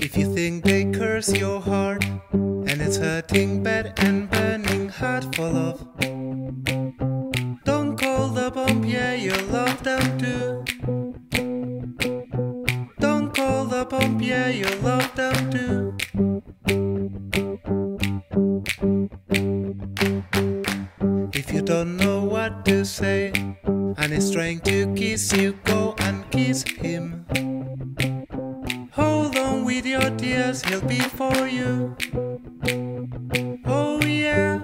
If you think they curse your heart and it's hurting bad and burning heart full of don't call the bomb, yeah, you love them too. Don't call the bomb, yeah, you love don't know what to say, and he's trying to kiss you. Go and kiss him. Hold on with your tears, he'll be for you. Oh, yeah.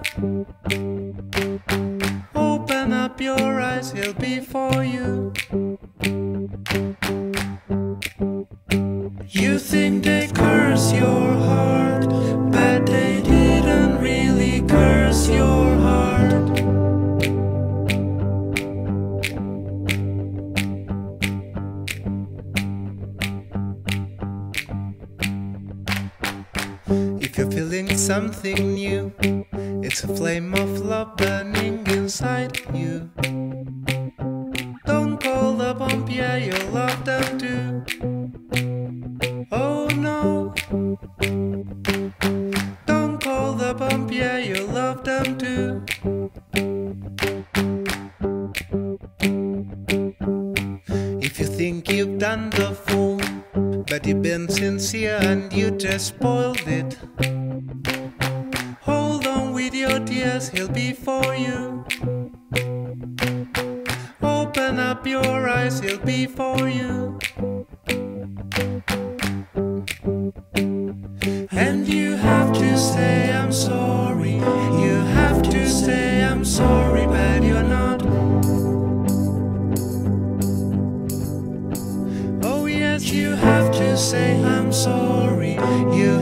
Open up your eyes, he'll be for you. You think they curse your heart. Something new, it's a flame of love burning inside you. Don't call the bomb, yeah, you'll love them too. Oh no. Don't call the bomb, yeah, you'll love them too. If you think you've done the fool, but you've been sincere and you just spoiled it. Tears, he'll be for you. Open up your eyes, he'll be for you. And you have to say, I'm sorry. You have to say, I'm sorry, but you're not. Oh, yes, you have to say, I'm sorry. You